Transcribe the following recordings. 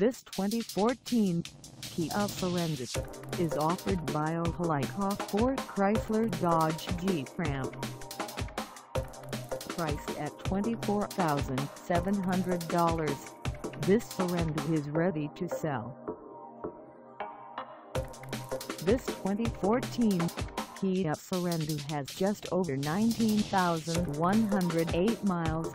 This 2014 Kia Sorento is offered by Opelika Ford Chrysler Dodge Jeep Ram. Priced at $24,700, this Sorento is ready to sell. This 2014 Kia Sorento has just over 19,108 miles.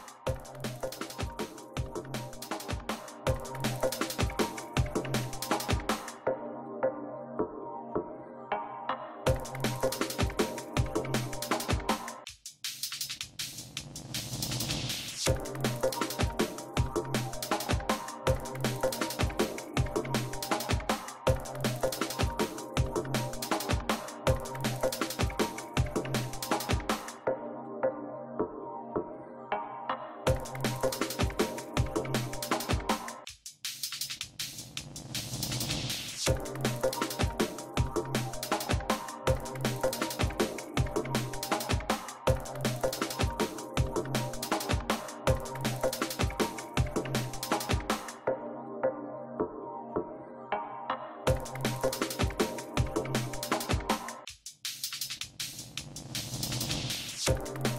Thank